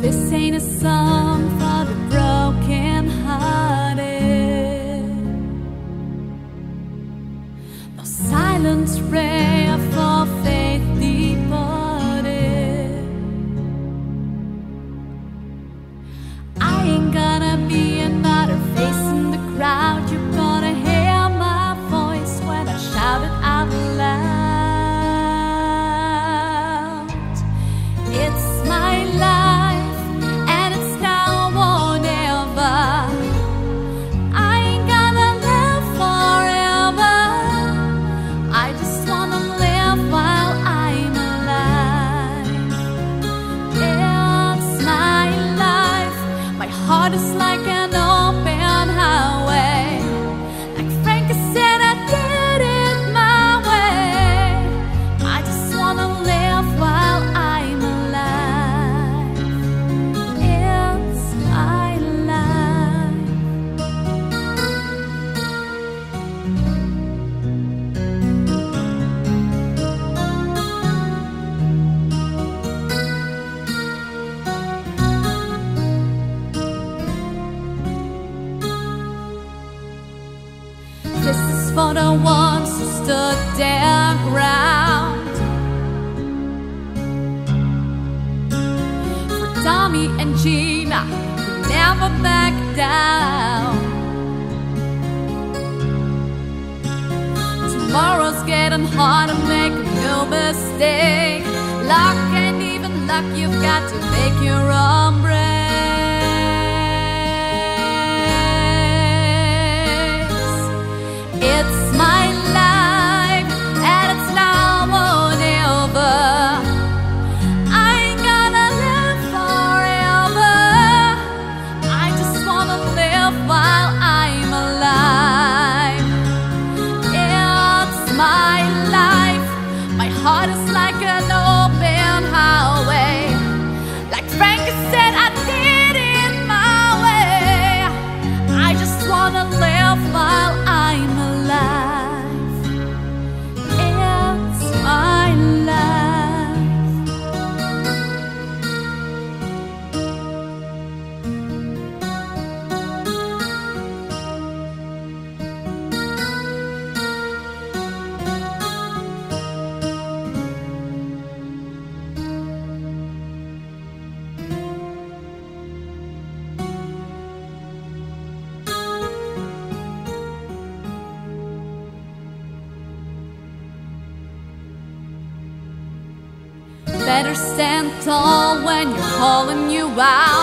This ain't a song for the broken hearted No silence reigns The it's. for the ones who stood their ground. For Tommy and Gina, who never back down. Tomorrow's getting harder, make no mistake. Luck ain't even luck, you've got to make your own break. say better stand tall when you're calling you out.